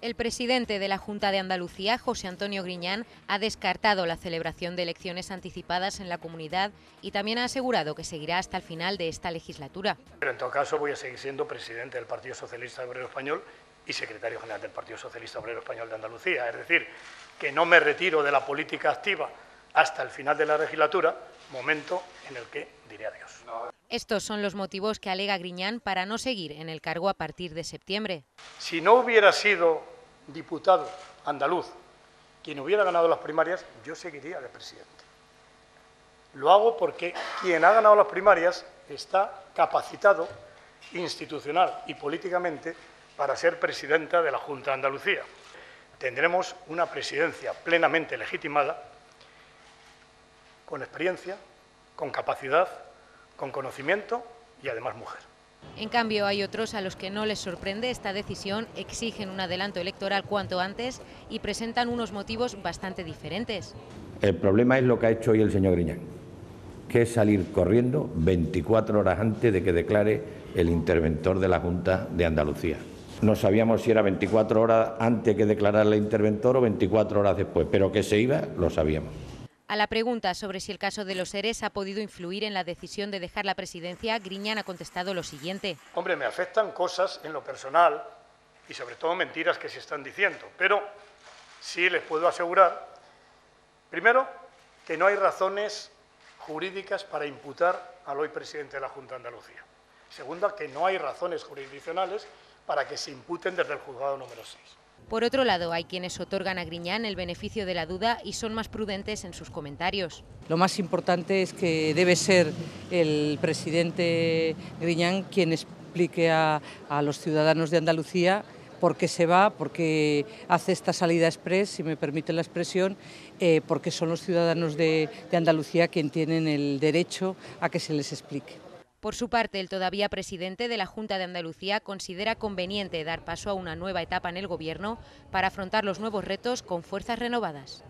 El presidente de la Junta de Andalucía, José Antonio Griñán, ha descartado la celebración de elecciones anticipadas en la comunidad y también ha asegurado que seguirá hasta el final de esta legislatura. Pero en todo caso voy a seguir siendo presidente del Partido Socialista Obrero Español y secretario general del Partido Socialista Obrero Español de Andalucía. Es decir, que no me retiro de la política activa hasta el final de la legislatura, momento en el que diré adiós. Estos son los motivos que alega Griñán para no seguir en el cargo a partir de septiembre. Si no hubiera sido diputado andaluz quien hubiera ganado las primarias, yo seguiría de presidente. Lo hago porque quien ha ganado las primarias está capacitado institucional y políticamente para ser presidenta de la Junta de Andalucía. Tendremos una presidencia plenamente legitimada, con experiencia, con capacidad, con conocimiento y además mujer. En cambio, hay otros a los que no les sorprende esta decisión, exigen un adelanto electoral cuanto antes y presentan unos motivos bastante diferentes. El problema es lo que ha hecho hoy el señor Griñán, que es salir corriendo 24 horas antes de que declare el interventor de la Junta de Andalucía. No sabíamos si era 24 horas antes que declarara el interventor o 24 horas después, pero que se iba, lo sabíamos. A la pregunta sobre si el caso de los seres ha podido influir en la decisión de dejar la presidencia, Griñán ha contestado lo siguiente. Hombre, me afectan cosas en lo personal y sobre todo mentiras que se están diciendo, pero sí les puedo asegurar, primero, que no hay razones jurídicas para imputar al hoy presidente de la Junta de Andalucía. Segunda, que no hay razones jurisdiccionales para que se imputen desde el juzgado número 6. Por otro lado, hay quienes otorgan a Griñán el beneficio de la duda y son más prudentes en sus comentarios. Lo más importante es que debe ser el presidente Griñán quien explique a, los ciudadanos de Andalucía por qué se va, por qué hace esta salida express, si me permite la expresión, eh, porque son los ciudadanos de, de Andalucía quienes tienen el derecho a que se les explique. Por su parte, el todavía presidente de la Junta de Andalucía considera conveniente dar paso a una nueva etapa en el Gobierno para afrontar los nuevos retos con fuerzas renovadas.